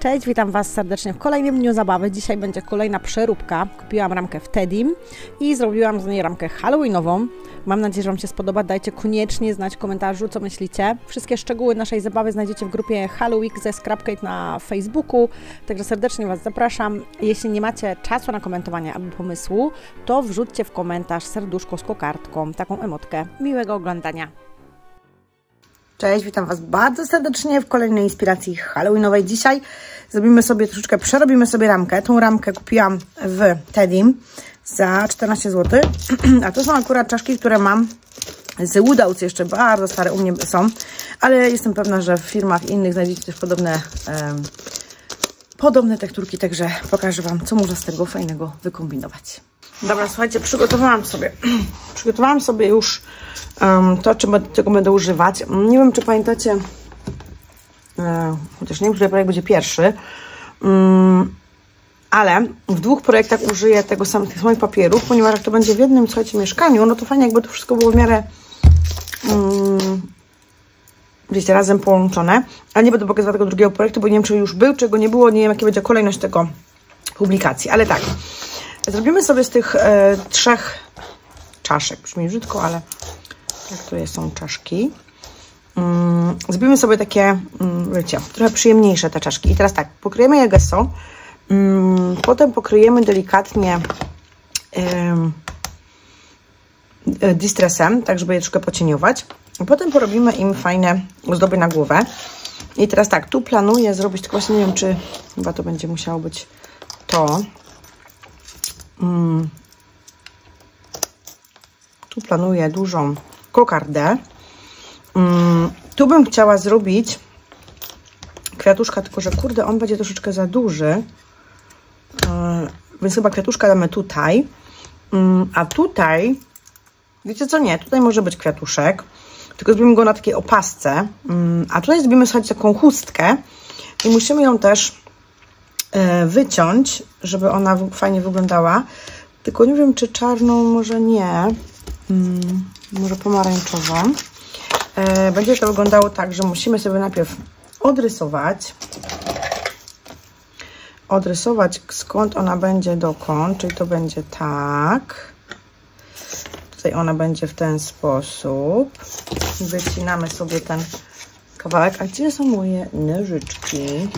Cześć, witam Was serdecznie w kolejnym dniu zabawy. Dzisiaj będzie kolejna przeróbka. Kupiłam ramkę w Tedim i zrobiłam z niej ramkę halloweenową. Mam nadzieję, że Wam się spodoba. Dajcie koniecznie znać w komentarzu, co myślicie. Wszystkie szczegóły naszej zabawy znajdziecie w grupie Halloween ze Scrapcade na Facebooku, także serdecznie Was zapraszam. Jeśli nie macie czasu na komentowanie albo pomysłu, to wrzućcie w komentarz serduszko z kokardką, taką emotkę. Miłego oglądania. Cześć, witam Was bardzo serdecznie w kolejnej inspiracji halloweenowej. Dzisiaj zrobimy sobie troszeczkę, przerobimy sobie ramkę. Tą ramkę kupiłam w Tedim za 14 zł, a to są akurat czaszki, które mam z Woodhouse, jeszcze bardzo stare u mnie są, ale jestem pewna, że w firmach innych znajdziecie też podobne, um, podobne tekturki, także pokażę Wam, co można z tego fajnego wykombinować. Dobra, słuchajcie, przygotowałam sobie, przygotowałam sobie już um, to, czego będę używać. Nie wiem, czy pamiętacie, chociaż nie wiem, który projekt będzie pierwszy, um, ale w dwóch projektach użyję tego samych, tych samych papierów, ponieważ jak to będzie w jednym, słuchajcie, mieszkaniu, no to fajnie jakby to wszystko było w miarę um, wiecie, razem połączone, ale nie będę pokazywać tego drugiego projektu, bo nie wiem, czy już był, czy go nie było, nie wiem, jaka będzie kolejność tego publikacji, ale tak, zrobimy sobie z tych e, trzech czaszek, brzmi brzydko, ale tak to są czaszki. Mm, zrobimy sobie takie, mm, wiecie, trochę przyjemniejsze te czaszki. I teraz tak, pokryjemy je gesso, mm, potem pokryjemy delikatnie y, distressem, tak żeby je troszkę pocieniować. Potem porobimy im fajne ozdoby na głowę. I teraz tak, tu planuję zrobić, tylko właśnie nie wiem, czy chyba to będzie musiało być to. Mm. Tu planuję dużą kokardę. Mm, tu bym chciała zrobić kwiatuszka, tylko że kurde, on będzie troszeczkę za duży. Yy, więc chyba kwiatuszka damy tutaj. Yy, a tutaj, wiecie co, nie, tutaj może być kwiatuszek, tylko zrobimy go na takiej opasce. Yy, a tutaj zrobimy, słuchajcie, taką chustkę i musimy ją też yy, wyciąć, żeby ona fajnie wyglądała. Tylko nie wiem, czy czarną, może nie. Może pomarańczową. E, będzie to wyglądało tak, że musimy sobie najpierw odrysować. Odrysować skąd ona będzie dokąd, czyli to będzie tak. Tutaj ona będzie w ten sposób. Wycinamy sobie ten kawałek. A gdzie są moje nożyczki?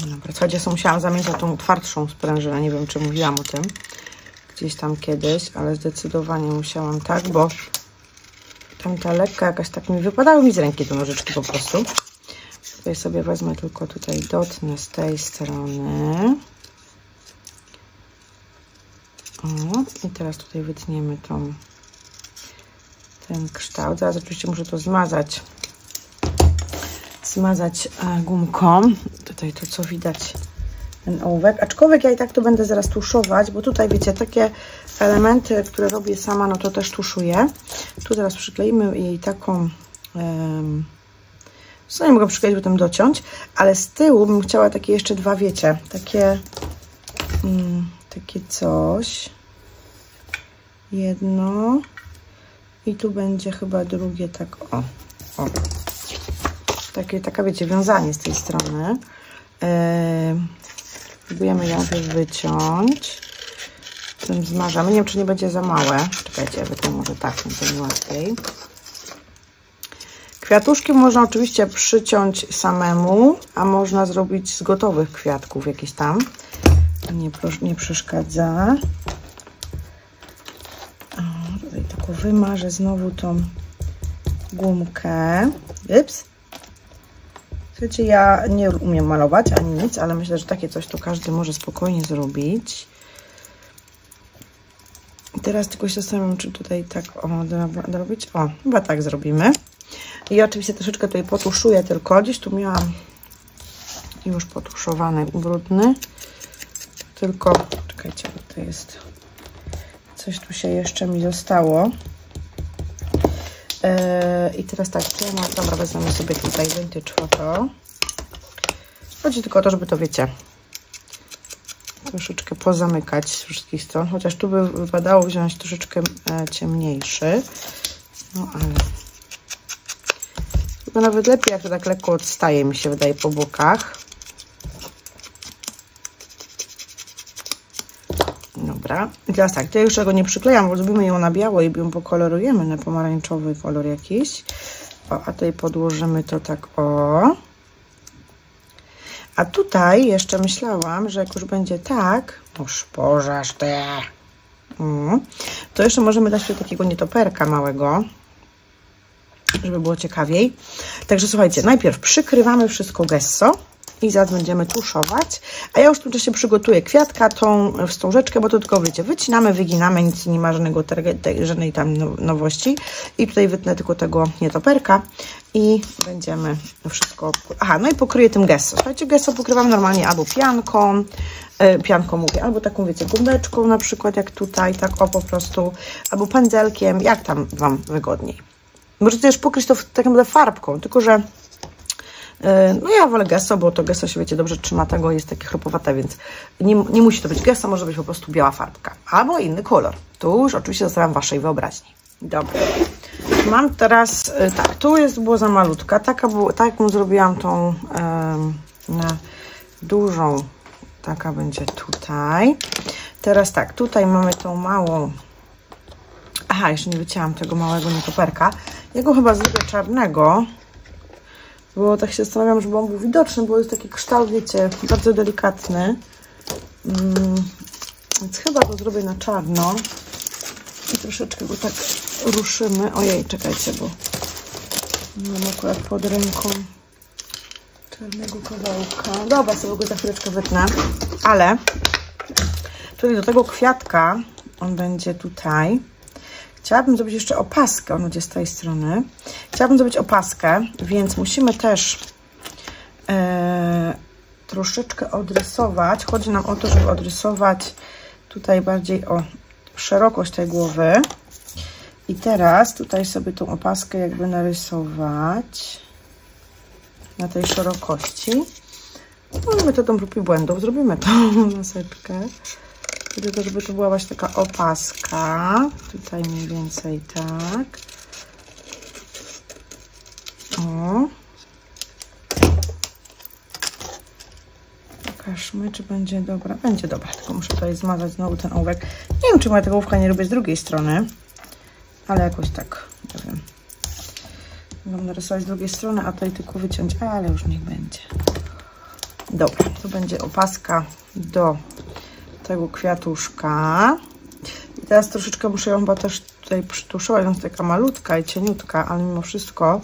Dobra, słuchajcie, są, musiałam zamienić na tą twardszą sprężynę. Nie wiem, czy mówiłam o tym gdzieś tam kiedyś, ale zdecydowanie musiałam tak, bo tamta lekka jakaś tak mi wypadały mi z ręki te nożyczki po prostu. Tutaj sobie wezmę tylko tutaj dotnę z tej strony. O, i teraz tutaj wytniemy tą ten kształt. Zaraz oczywiście muszę to zmazać zmazać e, gumką. Tutaj to co widać ten ołówek, aczkolwiek ja i tak to będę zaraz tuszować, bo tutaj wiecie, takie elementy, które robię sama, no to też tuszuję. Tu teraz przykleimy jej taką um, co nie mogę przykleić, potem dociąć, ale z tyłu bym chciała takie jeszcze dwa, wiecie, takie um, takie coś. Jedno. I tu będzie chyba drugie tak, o, o. Takie, taka wiecie, wiązanie z tej strony. Yy, Próbujemy ją wyciąć. Tym zmażamy. Nie wiem, czy nie będzie za małe. Czekajcie, wytnę może tak, będzie łatwiej. Kwiatuszki można oczywiście przyciąć samemu, a można zrobić z gotowych kwiatków jakieś tam. Nie, nie przeszkadza. O, tutaj tylko wymarzę znowu tą gumkę. Ups. Słuchajcie, ja nie umiem malować ani nic, ale myślę, że takie coś to każdy może spokojnie zrobić. Teraz tylko się zastanawiam, czy tutaj tak o, robić. O, chyba tak zrobimy. I oczywiście troszeczkę tutaj potuszuję tylko. Gdzieś tu miałam już potuszowany brudny. Tylko, czekajcie, to jest coś tu się jeszcze mi zostało. Yy, I teraz tak, no dobra, wezmę sobie tutaj vintage photo. Chodzi tylko o to, żeby to, wiecie, troszeczkę pozamykać z wszystkich stron, chociaż tu by wypadało wziąć troszeczkę e, ciemniejszy. No ale chyba nawet lepiej, jak to tak lekko odstaje, mi się wydaje, po bokach. Dobra, i teraz tak, to ja już tego nie przyklejam, bo zrobimy ją na biało i ją pokolorujemy na pomarańczowy kolor jakiś. O, a tutaj podłożymy to tak o. A tutaj jeszcze myślałam, że jak już będzie tak, już pożasz te, mm, to jeszcze możemy dać tutaj takiego nietoperka małego, żeby było ciekawiej. Także słuchajcie, najpierw przykrywamy wszystko gesso i zaraz będziemy tuszować. A ja już w tym czasie przygotuję kwiatka, tą wstążeczkę, bo to tylko wiecie, wycinamy, wyginamy, nic nie ma żadnego, żadnej tam no, nowości. I tutaj wytnę tylko tego nietoperka i będziemy wszystko... Aha, no i pokryję tym gesso. Słuchajcie, gesso pokrywam normalnie albo pianką, yy, pianką mówię, albo taką, wiecie, gumeczką na przykład, jak tutaj, tak o po prostu, albo pędzelkiem, jak tam Wam wygodniej. Możecie też pokryć to tak naprawdę farbką, tylko że E, no ja wolę gesso, bo to gesso się, wiecie, dobrze trzyma tego, jest takie chropowate, więc nie, nie musi to być gesso, może być po prostu biała farbka. Albo inny kolor. Tu już oczywiście zostawiam Waszej wyobraźni. Dobra. Mam teraz, e, tak, tu jest, było za malutka, taka, było, tak jak zrobiłam tą na dużą, taka będzie tutaj. Teraz tak, tutaj mamy tą małą, aha, jeszcze nie wycięłam tego małego nietoperka. Jego chyba zrobię czarnego, bo tak się zastanawiam, żeby on był widoczny, bo jest taki kształt, wiecie, bardzo delikatny. Mm, więc chyba go zrobię na czarno. I troszeczkę go tak ruszymy. Ojej, czekajcie, bo mam akurat pod ręką czarnego kawałka. Dobra, sobie go za chwileczkę wytnę. Ale tutaj do tego kwiatka, on będzie tutaj. Chciałabym zrobić jeszcze opaskę, on będzie z tej strony. Chciałabym zrobić opaskę, więc musimy też e, troszeczkę odrysować. Chodzi nam o to, żeby odrysować tutaj bardziej o szerokość tej głowy. I teraz tutaj sobie tą opaskę jakby narysować na tej szerokości. No, metodą prób i błędów zrobimy tą maseczkę. Tylko, żeby to była właśnie taka opaska. Tutaj mniej więcej tak. O. Pokażmy, czy będzie dobra. Będzie dobra, tylko muszę tutaj zmazać znowu ten ołówek. Nie wiem, czy moja tego ołówka nie robię z drugiej strony, ale jakoś tak, nie wiem. Mogę narysować z drugiej strony, a tutaj tylko wyciąć, ale już niech będzie. Dobra, to będzie opaska do tego kwiatuszka. I teraz troszeczkę muszę ją chyba też tutaj przytuszować, jest taka malutka i cieniutka, ale mimo wszystko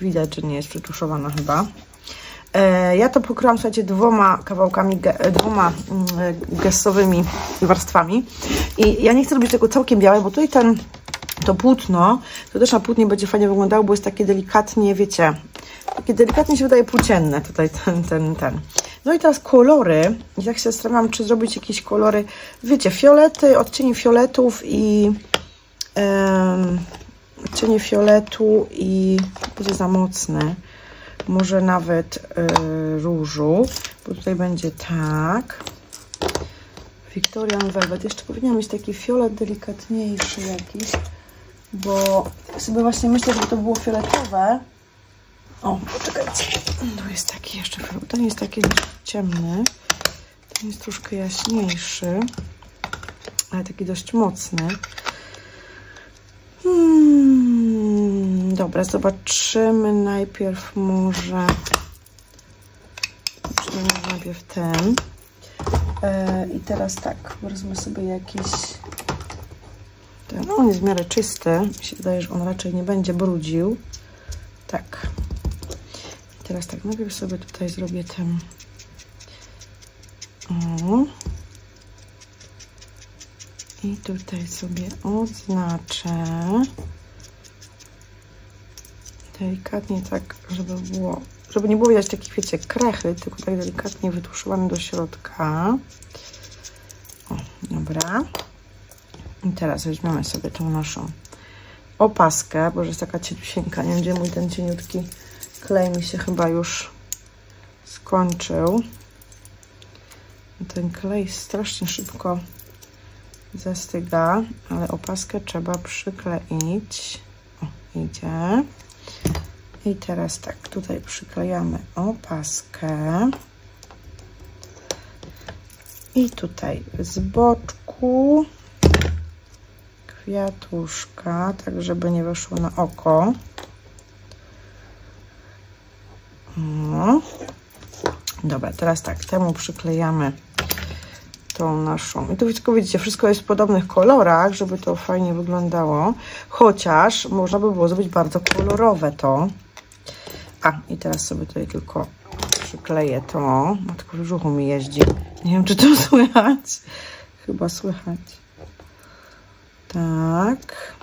widać, że nie jest przytuszowana chyba. E, ja to pokryłam, słuchajcie, dwoma kawałkami, dwoma mm, gestowymi warstwami. I ja nie chcę robić tego całkiem białe, bo tutaj ten, to płótno, to też na płótnie będzie fajnie wyglądało, bo jest takie delikatnie, wiecie, takie delikatnie się wydaje płócienne tutaj ten, ten, ten. No i teraz kolory. I tak się zastanawiam, czy zrobić jakieś kolory, wiecie, fiolety, odcienie fioletów i um, odcienie fioletu i będzie za mocny. Może nawet y, różu, bo tutaj będzie tak. Victorian Velvet. Jeszcze powinien mieć taki fiolet delikatniejszy jakiś, bo sobie właśnie myślę, żeby to było fioletowe, o, poczekajcie. Tu jest taki jeszcze, ten jest taki ciemny. Ten jest troszkę jaśniejszy, ale taki dość mocny. Hmm, dobra, zobaczymy najpierw może... Najpierw ten. E, I teraz tak, wezmę sobie jakiś... Ten, no, on jest w miarę czysty. Mi się wydaje, że on raczej nie będzie brudził. Tak. Teraz tak, najpierw sobie tutaj zrobię ten... O. I tutaj sobie odznaczę. Delikatnie tak, żeby było, żeby nie było widać takich, wiecie, krechy, tylko tak delikatnie wytuszowane do środka. O, dobra. I teraz weźmiemy sobie tą naszą opaskę, bo jest taka cieniusienka, nie gdzie mój ten cieniutki klej mi się chyba już skończył. Ten klej strasznie szybko zastyga, ale opaskę trzeba przykleić. O, idzie. I teraz tak, tutaj przyklejamy opaskę. I tutaj z boczku kwiatuszka, tak żeby nie weszło na oko. No. Dobra, teraz tak, temu przyklejamy tą naszą. I tu wszystko widzicie, wszystko jest w podobnych kolorach, żeby to fajnie wyglądało. Chociaż można by było zrobić bardzo kolorowe to. A, i teraz sobie tutaj tylko przykleję to. Matko, w brzuchu mi jeździ. Nie wiem, czy to słychać. Chyba słychać. Tak.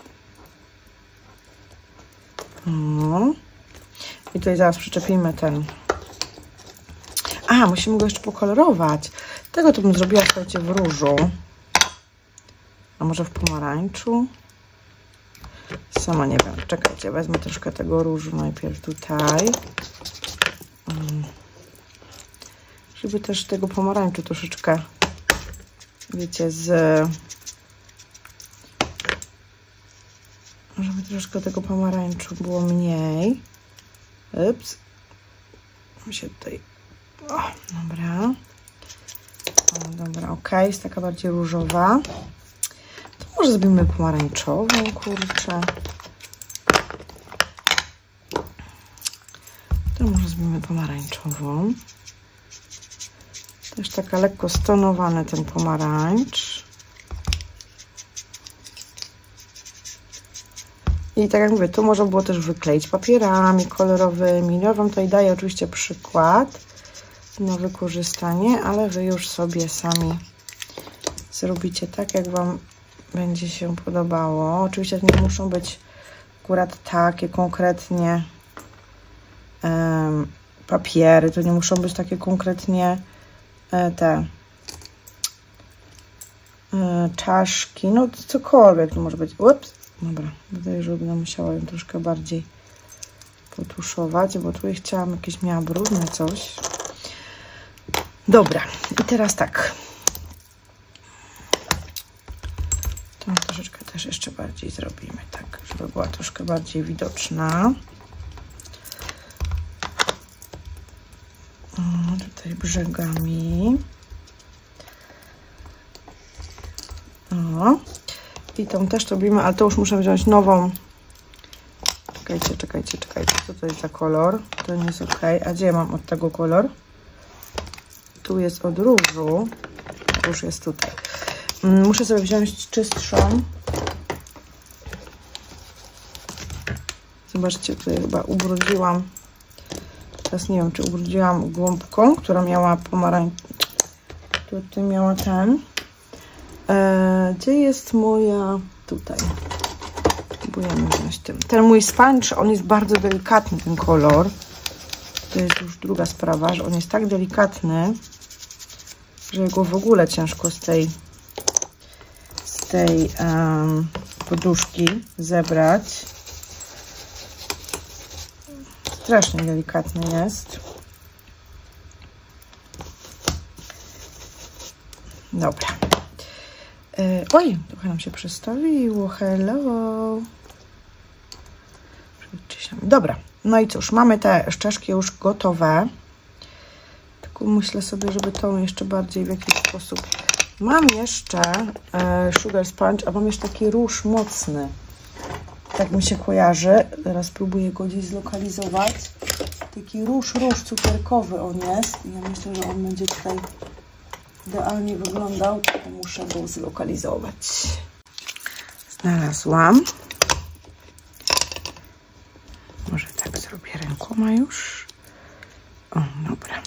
No. I tutaj zaraz przyczepimy ten. A, musimy go jeszcze pokolorować. Tego to bym zrobiła, słuchajcie, w różu. A może w pomarańczu? Sama nie wiem. Czekajcie, wezmę troszkę tego różu najpierw tutaj. Mm. Żeby też tego pomarańczu troszeczkę, wiecie, z... Żeby troszkę tego pomarańczu było mniej. Ups. Mi się tutaj... O, dobra. O, dobra, ok. Jest taka bardziej różowa. To może zrobimy pomarańczową, kurczę. To może zrobimy pomarańczową. Też taka lekko stonowany ten pomarańcz. I tak jak mówię, tu można było też wykleić papierami kolorowymi. No, Wam tutaj daję oczywiście przykład na wykorzystanie, ale Wy już sobie sami zrobicie tak, jak Wam będzie się podobało. Oczywiście nie muszą być akurat takie konkretnie um, papiery, to nie muszą być takie konkretnie e, te e, czaszki, no cokolwiek to może być. Ups, dobra, wydaje, że będę musiała ją troszkę bardziej potuszować, bo tu chciałam jakieś miała brudne coś. Dobra, i teraz tak. Tą troszeczkę też jeszcze bardziej zrobimy, tak, żeby była troszkę bardziej widoczna. O, tutaj brzegami. O. I tą też robimy, ale to już muszę wziąć nową. Czekajcie, czekajcie, czekajcie. Co to jest za kolor? To nie jest ok. A gdzie mam od tego kolor? Tu jest od różu. Róż jest tutaj. Mm, muszę sobie wziąć czystszą. Zobaczcie, tutaj chyba ubrudziłam. Teraz nie wiem, czy ubrudziłam gąbką, która miała pomarańcz. Tutaj miała ten. E, gdzie jest moja... Tutaj. Próbujemy wziąć tym. Ten mój sponge, on jest bardzo delikatny, ten kolor. To jest już druga sprawa, że on jest tak delikatny, że go w ogóle ciężko z tej z tej um, poduszki zebrać. Strasznie delikatny jest. Dobra. Yy, oj, trochę nam się przestawiło. Hello. Dobra. No i cóż, mamy te szczeszki już gotowe. Tylko myślę sobie, żeby tą jeszcze bardziej w jakiś sposób... Mam jeszcze e, Sugar Sponge, a mam jeszcze taki róż mocny. Tak mi się kojarzy. Teraz próbuję go gdzieś zlokalizować. Taki róż, róż cukierkowy on jest. Ja myślę, że on będzie tutaj idealnie wyglądał, muszę go zlokalizować. Znalazłam. Może tak zrobię rękoma już. O, dobra.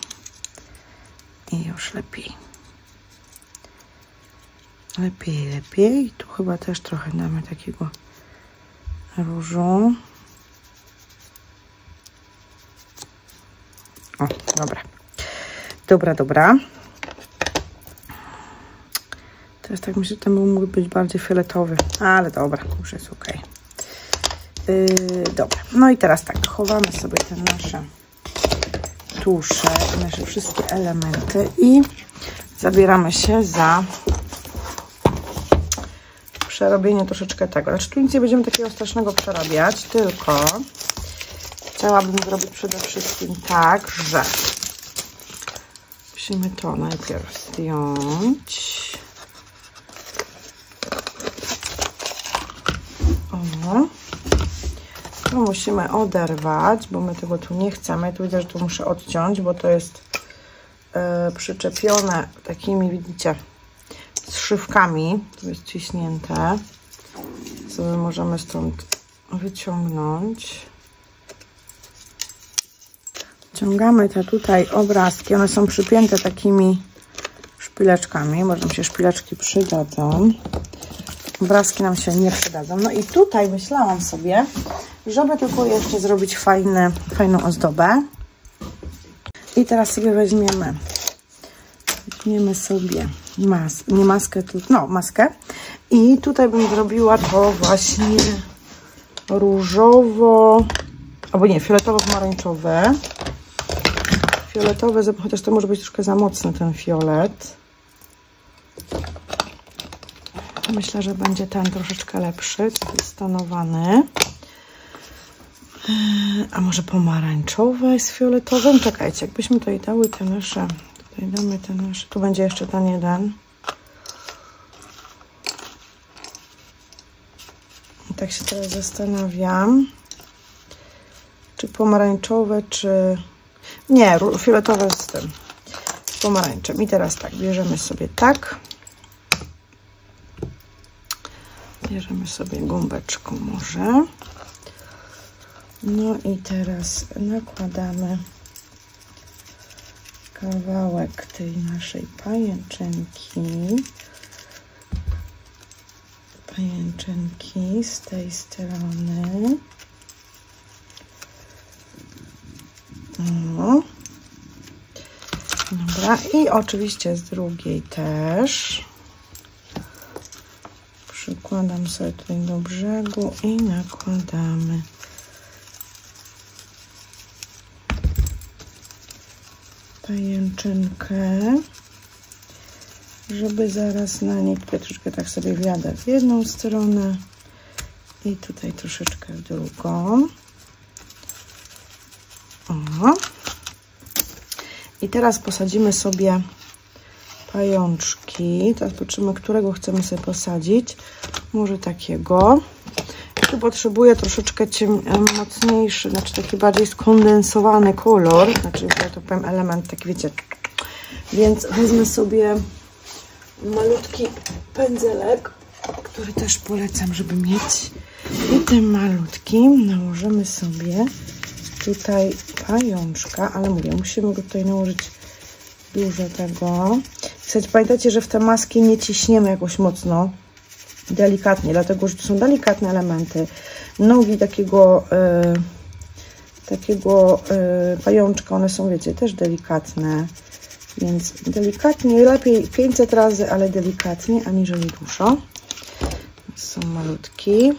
I już lepiej. Lepiej, lepiej. Tu chyba też trochę damy takiego różu. O, dobra. Dobra, dobra. Tak myślę, że ten mógł być bardziej fioletowy, ale dobra, już jest ok. Yy, dobra, no i teraz tak, chowamy sobie te nasze tusze, nasze wszystkie elementy i zabieramy się za przerobienie troszeczkę tego. Znaczy tu nic nie będziemy takiego strasznego przerabiać, tylko chciałabym zrobić przede wszystkim tak, że musimy to najpierw zdjąć. O. Musimy oderwać, bo my tego tu nie chcemy. Tu widzę, że tu muszę odciąć, bo to jest e, przyczepione takimi, widzicie, zszywkami. To jest ciśnięte. Co my możemy stąd wyciągnąć. Ciągamy te tutaj obrazki. One są przypięte takimi szpileczkami. Może się szpileczki przydadzą. Obrazki nam się nie przydadzą. No i tutaj myślałam sobie, żeby tylko jeszcze zrobić fajne, fajną ozdobę. I teraz sobie weźmiemy weźmiemy sobie mas nie maskę, tu, no maskę i tutaj bym zrobiła to właśnie różowo, albo nie, fioletowo-pomarańczowe. Fioletowe, chociaż to może być troszkę za mocny ten fiolet. Myślę, że będzie ten troszeczkę lepszy, stonowany. A może pomarańczowe z fioletowym? Czekajcie, jakbyśmy tutaj dały te nasze, tutaj damy te nasze, tu będzie jeszcze ten jeden. I tak się teraz zastanawiam, czy pomarańczowe, czy... Nie, fioletowe z tym, z pomarańczem. I teraz tak, bierzemy sobie tak. Bierzemy sobie gąbeczką może. No i teraz nakładamy kawałek tej naszej pajęczynki. Pajęczynki z tej strony. No. Dobra, i oczywiście z drugiej też. Przykładam sobie tutaj do brzegu i nakładamy. pajęczynkę, żeby zaraz na nie tutaj troszeczkę tak sobie wjadę w jedną stronę i tutaj troszeczkę w drugą. O. I teraz posadzimy sobie pajączki. Teraz patrzymy, którego chcemy sobie posadzić. Może takiego. Tu potrzebuję troszeczkę ciem, mocniejszy, znaczy taki bardziej skondensowany kolor. Znaczy, ja to powiem element, tak wiecie. Więc wezmę sobie malutki pędzelek, który też polecam, żeby mieć. I tym malutkim nałożymy sobie tutaj pajączka, ale mówię, musimy go tutaj nałożyć dużo tego. Słuchajcie, pamiętajcie, że w te maski nie ciśniemy jakoś mocno, delikatnie, dlatego, że to są delikatne elementy. Nogi takiego e, takiego e, pajączka, one są, wiecie, też delikatne, więc delikatnie, lepiej 500 razy, ale delikatnie, aniżeli dużo. Są malutki.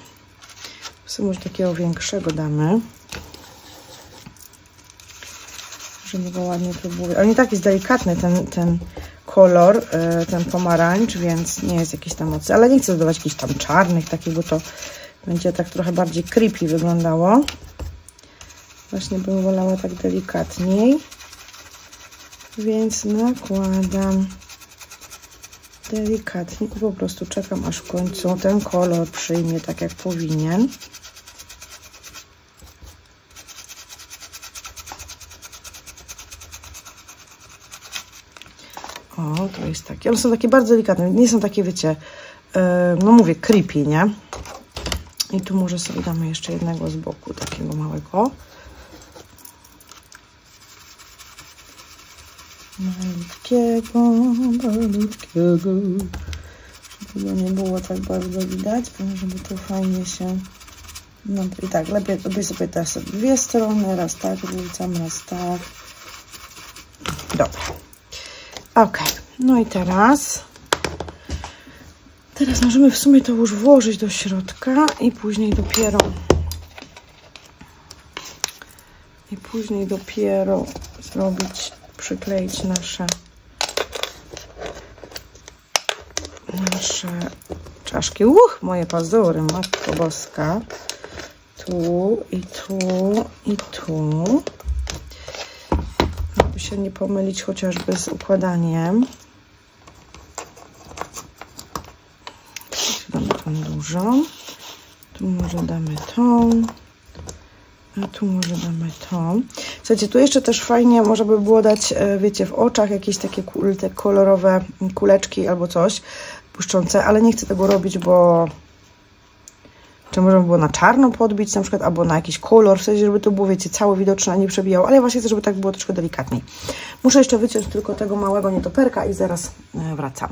Są może takiego większego damy. Żeby go ładnie próbować. On nie tak jest delikatny ten, ten kolor, e, ten pomarańcz, więc nie jest jakiś tam mocny. Ale nie chcę dodawać jakichś tam czarnych, takiego to będzie tak trochę bardziej creepy wyglądało. Właśnie bym wolała tak delikatniej. Więc nakładam delikatnie i po prostu czekam aż w końcu ten kolor przyjmie tak jak powinien. O, to jest takie. One są takie bardzo delikatne, nie są takie, wiecie, yy, no mówię, creepy, nie? I tu może sobie damy jeszcze jednego z boku, takiego małego. Malutkiego, malutkiego. Żeby nie było tak bardzo widać, żeby to fajnie się... No i tak, lepiej, sobie teraz dwie strony, raz tak wrzucam, raz tak. Dobra. Ok, no i teraz teraz możemy w sumie to już włożyć do środka i później dopiero i później dopiero zrobić, przykleić nasze nasze czaszki. Uch, moje pazury, matko boska. tu, i tu, i tu. Żeby się nie pomylić chociażby z układaniem. Damy tą dużą. Tu może damy tą. A tu może damy tą. Słuchajcie, tu jeszcze też fajnie można by było dać, e, wiecie, w oczach jakieś takie te kolorowe kuleczki albo coś błyszczące, ale nie chcę tego robić, bo czy można by było na czarno podbić na przykład, albo na jakiś kolor, w sensie, żeby to było, wiecie, całe widoczne, a nie przebijało, ale ja właśnie chcę, żeby tak było troszkę delikatniej. Muszę jeszcze wyciąć tylko tego małego nietoperka i zaraz e, wracam.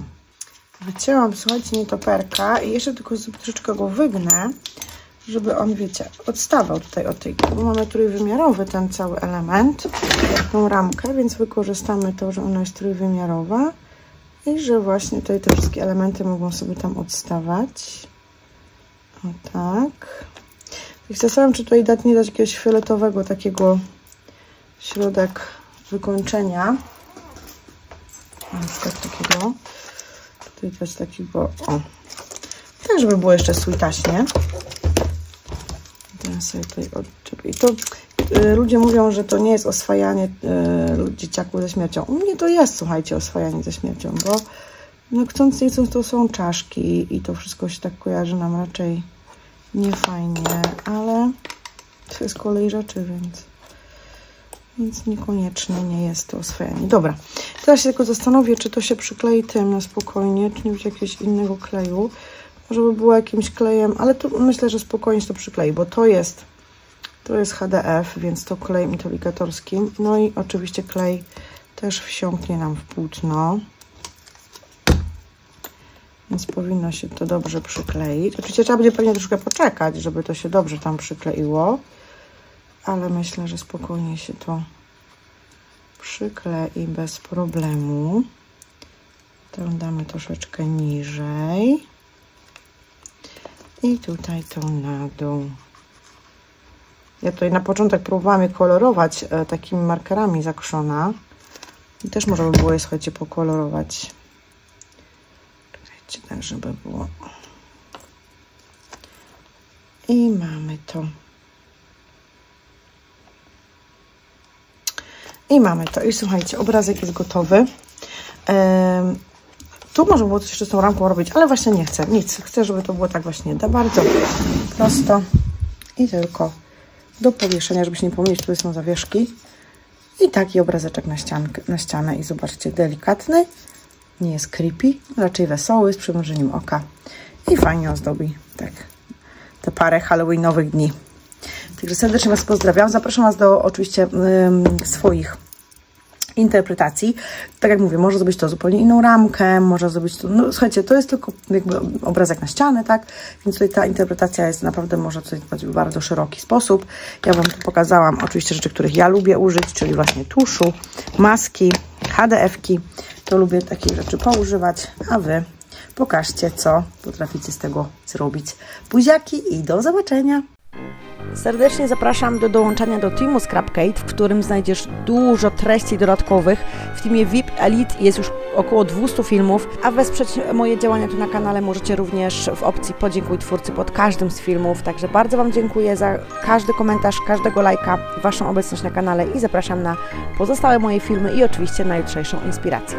Wycięłam, słuchajcie, nietoperka i jeszcze tylko troszeczkę go wygnę, żeby on, wiecie, odstawał tutaj od tej, bo mamy trójwymiarowy ten cały element, tą ramkę, więc wykorzystamy to, że ona jest trójwymiarowa i że właśnie tutaj te wszystkie elementy mogą sobie tam odstawać. O tak. I zastanawiam, czy tutaj dać, nie dać jakiegoś fioletowego takiego środek wykończenia. Na przykład takiego. Dać takiego, o. Tak, żeby było jeszcze sweetaśnie. Teraz sobie tutaj odczepię. I to y, ludzie mówią, że to nie jest oswajanie y, dzieciaków ze śmiercią. U mnie to jest, słuchajcie, oswajanie ze śmiercią, bo no chcąc nie chcąc to są czaszki i to wszystko się tak kojarzy nam raczej niefajnie, ale to jest kolej rzeczy, więc, więc niekoniecznie nie jest to oswajanie. Dobra, teraz się tylko zastanowię, czy to się przyklei tym na spokojnie, czy nie będzie jakiegoś innego kleju. Może by było jakimś klejem, ale tu myślę, że spokojnie się to przyklei, bo to jest to jest HDF, więc to klejem inteligatorskim. No i oczywiście klej też wsiąknie nam w płótno. Więc powinno się to dobrze przykleić. Oczywiście trzeba będzie pewnie troszkę poczekać, żeby to się dobrze tam przykleiło. Ale myślę, że spokojnie się to przyklei bez problemu. To damy troszeczkę niżej. I tutaj to na dół. Ja tutaj na początek próbowałam je kolorować e, takimi markerami zakrzona. I też można by było je, słuchajcie, pokolorować tak, żeby było. I mamy to. I mamy to. I słuchajcie, obrazek jest gotowy. Um, tu można było coś jeszcze z tą ramką robić, ale właśnie nie chcę. Nic. Chcę, żeby to było tak właśnie bardzo prosto i tylko do powieszenia, żeby się nie pomylić, tu są zawieszki. I taki obrazeczek na, ściankę, na ścianę. I zobaczcie, delikatny nie jest creepy, raczej wesoły, z przymrużeniem oka i fajnie ozdobi tak te parę halloweenowych dni. Także serdecznie Was pozdrawiam. Zapraszam Was do oczywiście swoich interpretacji. Tak jak mówię, może zrobić to zupełnie inną ramkę, może zrobić to, no słuchajcie, to jest tylko jakby obrazek na ścianę, tak? Więc tutaj ta interpretacja jest naprawdę, może coś w bardzo szeroki sposób. Ja Wam tu pokazałam oczywiście rzeczy, których ja lubię użyć, czyli właśnie tuszu, maski, HDF-ki. To lubię takich rzeczy poużywać, a Wy pokażcie, co potraficie z tego zrobić. Buziaki i do zobaczenia! Serdecznie zapraszam do dołączenia do teamu Scrapcade, w którym znajdziesz dużo treści dodatkowych. W teamie VIP Elite jest już około 200 filmów, a wesprzeć moje działania tu na kanale możecie również w opcji podziękuj twórcy pod każdym z filmów. Także bardzo Wam dziękuję za każdy komentarz, każdego lajka, Waszą obecność na kanale i zapraszam na pozostałe moje filmy i oczywiście na jutrzejszą inspirację.